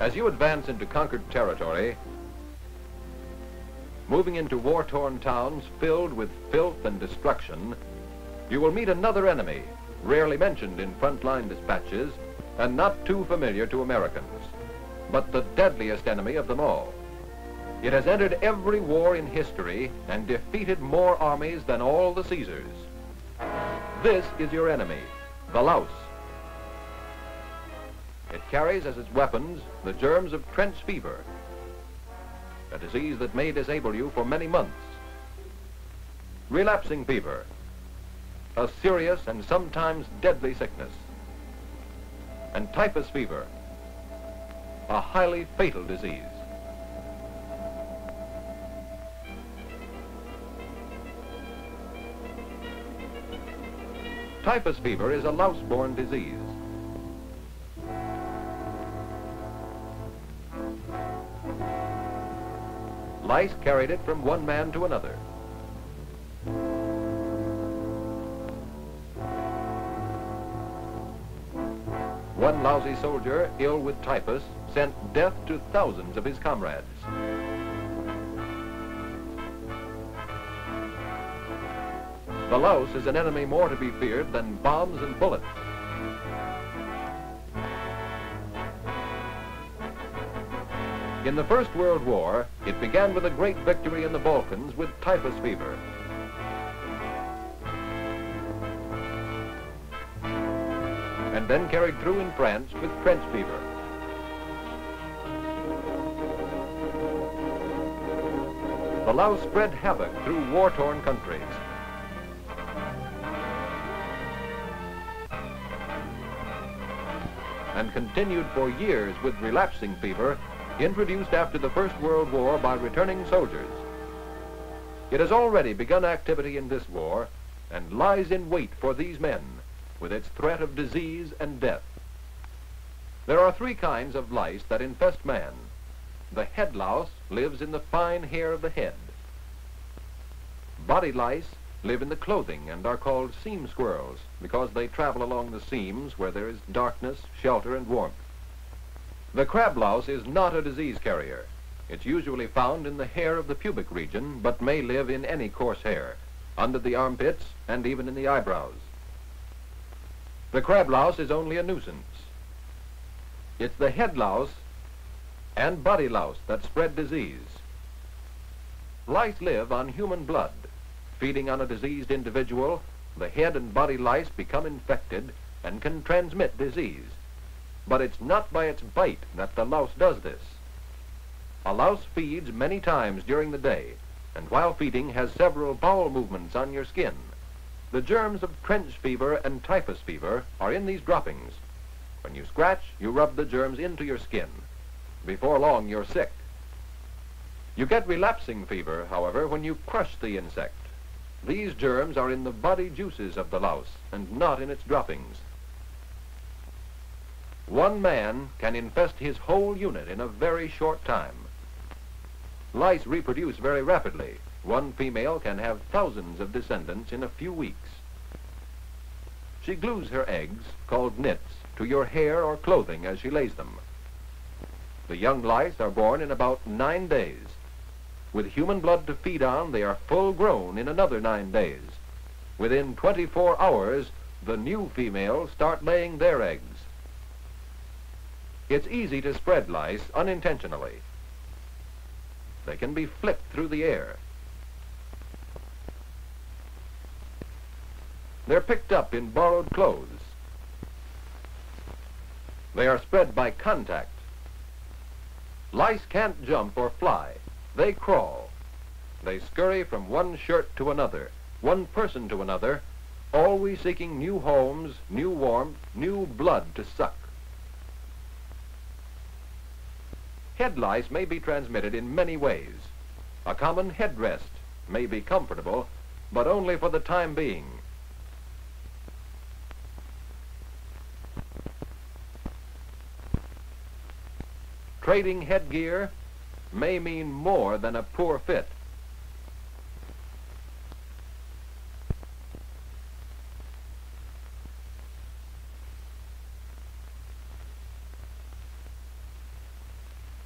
As you advance into conquered territory, moving into war-torn towns filled with filth and destruction, you will meet another enemy, rarely mentioned in frontline dispatches and not too familiar to Americans, but the deadliest enemy of them all. It has entered every war in history and defeated more armies than all the Caesars. This is your enemy, the louse. It carries as its weapons the germs of trench fever, a disease that may disable you for many months. Relapsing fever, a serious and sometimes deadly sickness. And typhus fever, a highly fatal disease. Typhus fever is a louse-borne disease. Lice carried it from one man to another. One lousy soldier, ill with typhus, sent death to thousands of his comrades. The louse is an enemy more to be feared than bombs and bullets. In the First World War, it began with a great victory in the Balkans with typhus fever. And then carried through in France with trench fever. The louse spread havoc through war-torn countries. and continued for years with relapsing fever introduced after the First World War by returning soldiers. It has already begun activity in this war and lies in wait for these men with its threat of disease and death. There are three kinds of lice that infest man. The head louse lives in the fine hair of the head. Body lice live in the clothing and are called seam squirrels because they travel along the seams where there is darkness, shelter, and warmth. The crab louse is not a disease carrier. It's usually found in the hair of the pubic region, but may live in any coarse hair, under the armpits, and even in the eyebrows. The crab louse is only a nuisance. It's the head louse and body louse that spread disease. Lice live on human blood. Feeding on a diseased individual, the head and body lice become infected and can transmit disease. But it's not by its bite that the louse does this. A louse feeds many times during the day, and while feeding has several bowel movements on your skin. The germs of trench fever and typhus fever are in these droppings. When you scratch, you rub the germs into your skin. Before long, you're sick. You get relapsing fever, however, when you crush the insect. These germs are in the body juices of the louse and not in its droppings. One man can infest his whole unit in a very short time. Lice reproduce very rapidly. One female can have thousands of descendants in a few weeks. She glues her eggs, called nits, to your hair or clothing as she lays them. The young lice are born in about nine days. With human blood to feed on, they are full grown in another nine days. Within 24 hours, the new females start laying their eggs. It's easy to spread lice unintentionally. They can be flipped through the air. They're picked up in borrowed clothes. They are spread by contact. Lice can't jump or fly. They crawl. They scurry from one shirt to another, one person to another, always seeking new homes, new warmth, new blood to suck. Head lice may be transmitted in many ways. A common headrest may be comfortable, but only for the time being. Trading headgear may mean more than a poor fit.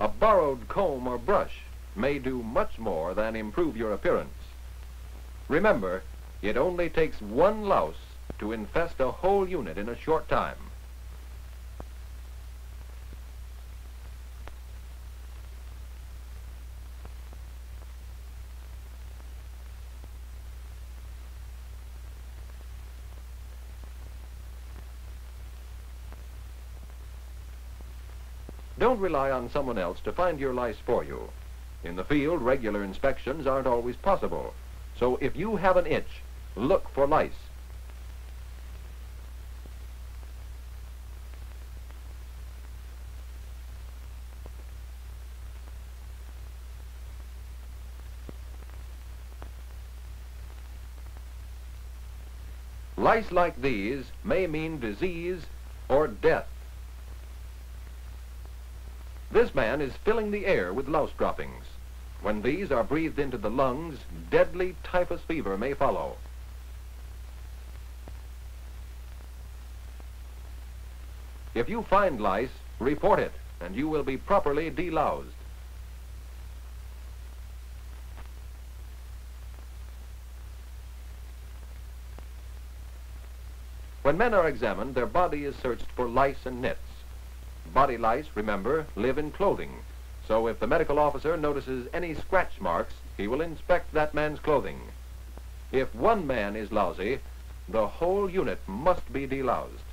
A borrowed comb or brush may do much more than improve your appearance. Remember, it only takes one louse to infest a whole unit in a short time. Don't rely on someone else to find your lice for you. In the field, regular inspections aren't always possible. So if you have an itch, look for lice. Lice like these may mean disease or death. This man is filling the air with louse droppings. When these are breathed into the lungs, deadly typhus fever may follow. If you find lice, report it, and you will be properly deloused. When men are examined, their body is searched for lice and nits. Body lice, remember, live in clothing. So if the medical officer notices any scratch marks, he will inspect that man's clothing. If one man is lousy, the whole unit must be deloused.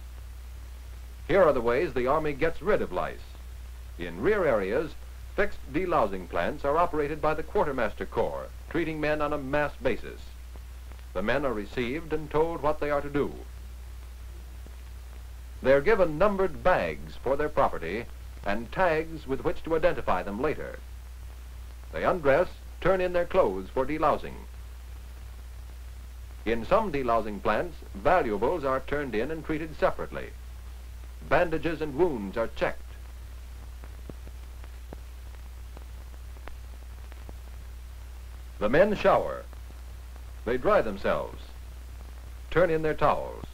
Here are the ways the Army gets rid of lice. In rear areas, fixed delousing plants are operated by the Quartermaster Corps, treating men on a mass basis. The men are received and told what they are to do. They're given numbered bags for their property and tags with which to identify them later. They undress, turn in their clothes for delousing. In some delousing plants, valuables are turned in and treated separately. Bandages and wounds are checked. The men shower. They dry themselves, turn in their towels.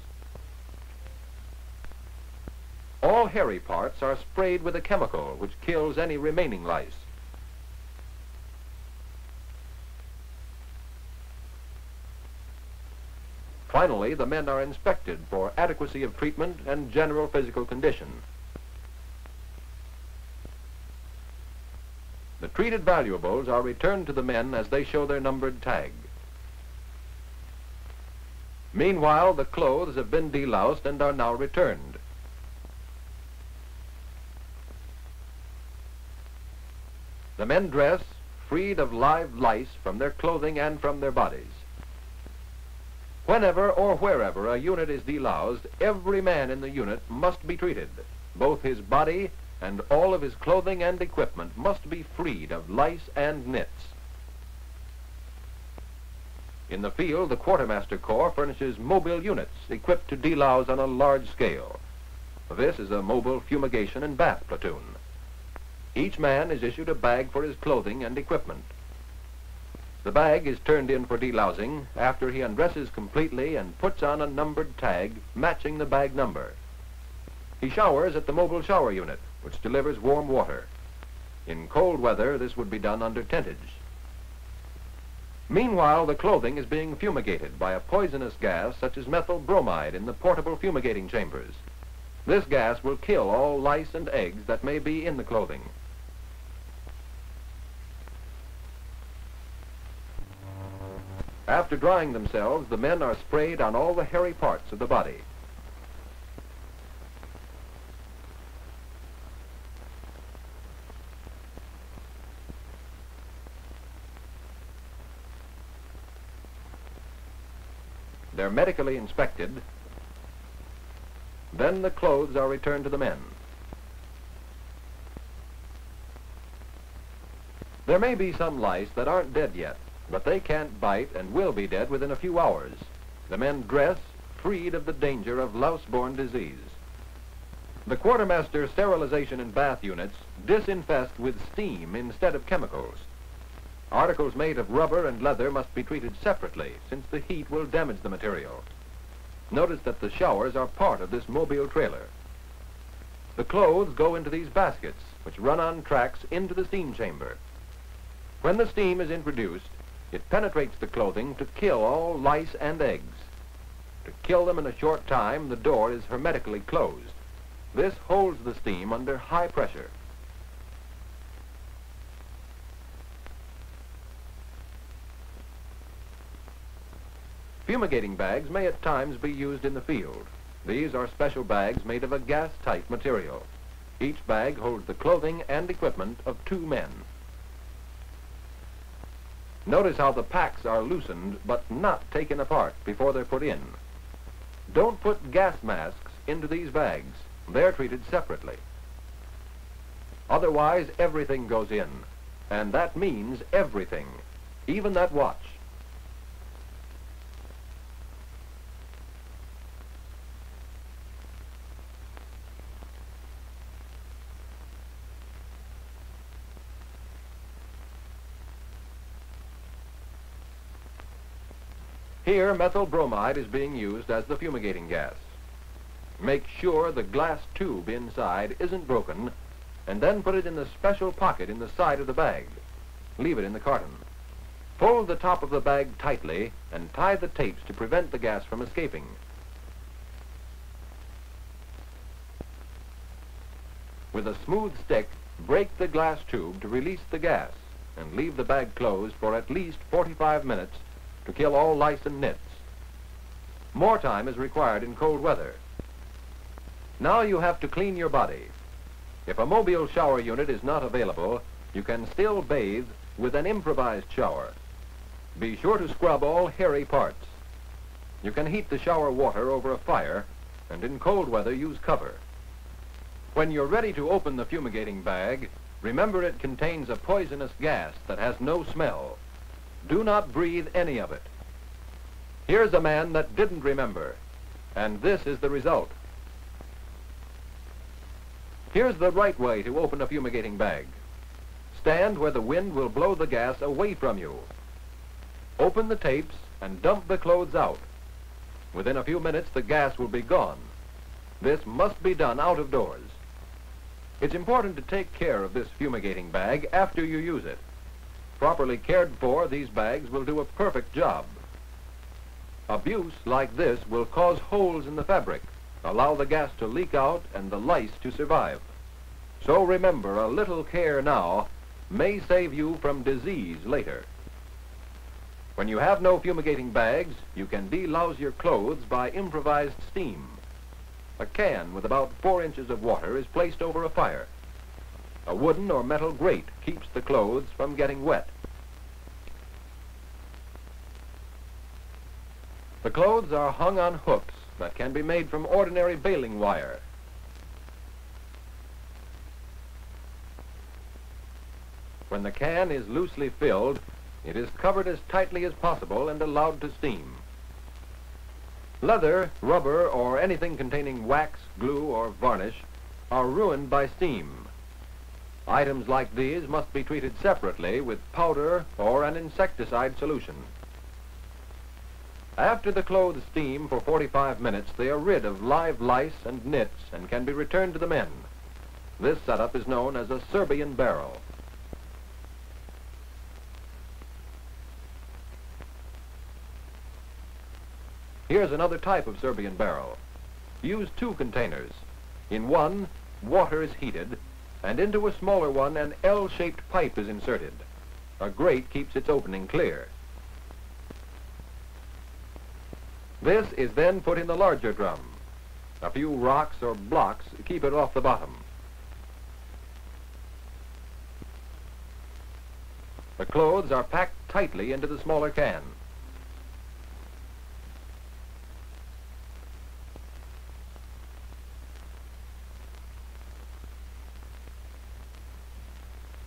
All hairy parts are sprayed with a chemical which kills any remaining lice. Finally, the men are inspected for adequacy of treatment and general physical condition. The treated valuables are returned to the men as they show their numbered tag. Meanwhile, the clothes have been deloused and are now returned. The men dress freed of live lice from their clothing and from their bodies. Whenever or wherever a unit is deloused, every man in the unit must be treated. Both his body and all of his clothing and equipment must be freed of lice and nits. In the field, the Quartermaster Corps furnishes mobile units equipped to delouse on a large scale. This is a mobile fumigation and bath platoon. Each man is issued a bag for his clothing and equipment. The bag is turned in for delousing after he undresses completely and puts on a numbered tag matching the bag number. He showers at the mobile shower unit, which delivers warm water. In cold weather, this would be done under tentage. Meanwhile, the clothing is being fumigated by a poisonous gas such as methyl bromide in the portable fumigating chambers. This gas will kill all lice and eggs that may be in the clothing. After drying themselves, the men are sprayed on all the hairy parts of the body. They're medically inspected. Then the clothes are returned to the men. There may be some lice that aren't dead yet but they can't bite and will be dead within a few hours. The men dress freed of the danger of louse-borne disease. The quartermaster sterilization and bath units disinfest with steam instead of chemicals. Articles made of rubber and leather must be treated separately since the heat will damage the material. Notice that the showers are part of this mobile trailer. The clothes go into these baskets which run on tracks into the steam chamber. When the steam is introduced, it penetrates the clothing to kill all lice and eggs. To kill them in a short time, the door is hermetically closed. This holds the steam under high pressure. Fumigating bags may at times be used in the field. These are special bags made of a gas-tight material. Each bag holds the clothing and equipment of two men. Notice how the packs are loosened but not taken apart before they're put in. Don't put gas masks into these bags. They're treated separately. Otherwise, everything goes in. And that means everything, even that watch. Here, methyl bromide is being used as the fumigating gas. Make sure the glass tube inside isn't broken, and then put it in the special pocket in the side of the bag. Leave it in the carton. Fold the top of the bag tightly and tie the tapes to prevent the gas from escaping. With a smooth stick, break the glass tube to release the gas and leave the bag closed for at least 45 minutes to kill all lice and nits. More time is required in cold weather. Now you have to clean your body. If a mobile shower unit is not available, you can still bathe with an improvised shower. Be sure to scrub all hairy parts. You can heat the shower water over a fire, and in cold weather use cover. When you're ready to open the fumigating bag, remember it contains a poisonous gas that has no smell. Do not breathe any of it. Here's a man that didn't remember, and this is the result. Here's the right way to open a fumigating bag. Stand where the wind will blow the gas away from you. Open the tapes and dump the clothes out. Within a few minutes, the gas will be gone. This must be done out of doors. It's important to take care of this fumigating bag after you use it. Properly cared for, these bags will do a perfect job. Abuse like this will cause holes in the fabric, allow the gas to leak out and the lice to survive. So remember, a little care now may save you from disease later. When you have no fumigating bags, you can delouse your clothes by improvised steam. A can with about four inches of water is placed over a fire. A wooden or metal grate keeps the clothes from getting wet. The clothes are hung on hooks that can be made from ordinary baling wire. When the can is loosely filled, it is covered as tightly as possible and allowed to steam. Leather, rubber, or anything containing wax, glue, or varnish are ruined by steam. Items like these must be treated separately with powder or an insecticide solution. After the clothes steam for 45 minutes, they are rid of live lice and nits and can be returned to the men. This setup is known as a Serbian barrel. Here's another type of Serbian barrel. Use two containers. In one, water is heated and into a smaller one an L-shaped pipe is inserted. A grate keeps its opening clear. This is then put in the larger drum. A few rocks or blocks keep it off the bottom. The clothes are packed tightly into the smaller can.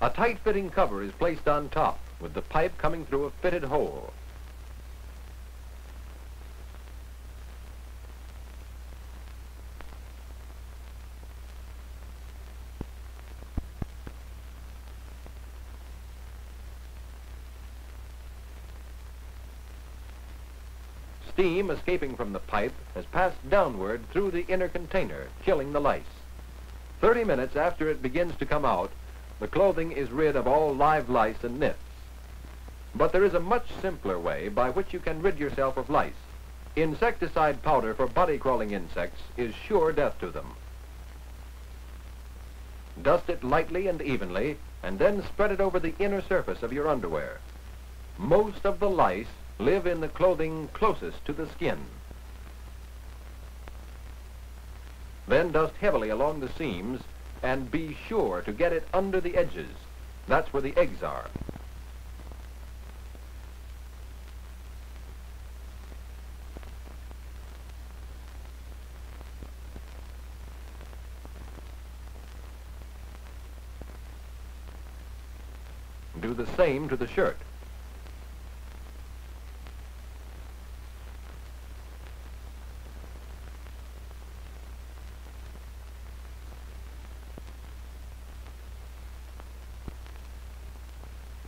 A tight-fitting cover is placed on top, with the pipe coming through a fitted hole. Steam escaping from the pipe has passed downward through the inner container, killing the lice. 30 minutes after it begins to come out, the clothing is rid of all live lice and nits. But there is a much simpler way by which you can rid yourself of lice. Insecticide powder for body-crawling insects is sure death to them. Dust it lightly and evenly, and then spread it over the inner surface of your underwear. Most of the lice live in the clothing closest to the skin. Then dust heavily along the seams and be sure to get it under the edges. That's where the eggs are. Do the same to the shirt.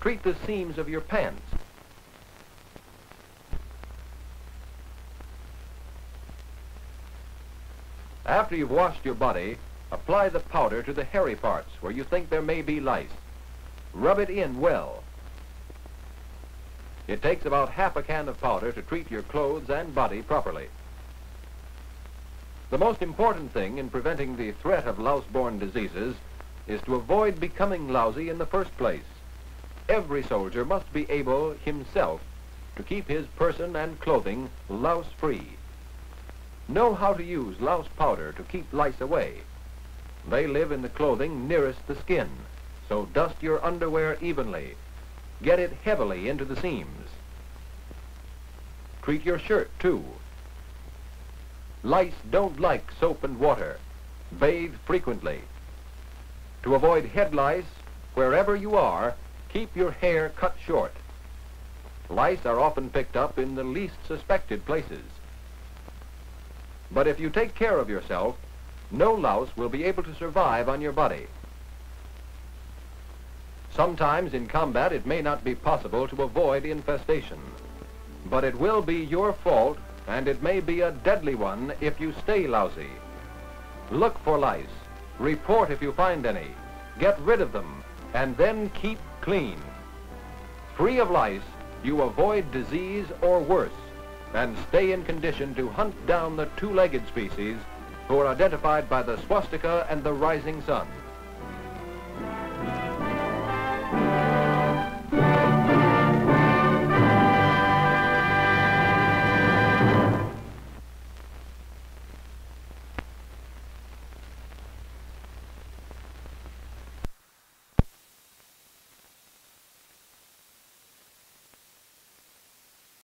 Treat the seams of your pants. After you've washed your body, apply the powder to the hairy parts where you think there may be lice. Rub it in well. It takes about half a can of powder to treat your clothes and body properly. The most important thing in preventing the threat of louse-borne diseases is to avoid becoming lousy in the first place. Every soldier must be able himself to keep his person and clothing louse-free. Know how to use louse powder to keep lice away. They live in the clothing nearest the skin, so dust your underwear evenly. Get it heavily into the seams. Treat your shirt, too. Lice don't like soap and water. Bathe frequently. To avoid head lice, wherever you are, Keep your hair cut short. Lice are often picked up in the least suspected places. But if you take care of yourself, no louse will be able to survive on your body. Sometimes in combat it may not be possible to avoid infestation. But it will be your fault, and it may be a deadly one if you stay lousy. Look for lice. Report if you find any. Get rid of them, and then keep clean. Free of lice, you avoid disease or worse, and stay in condition to hunt down the two-legged species who are identified by the swastika and the rising sun.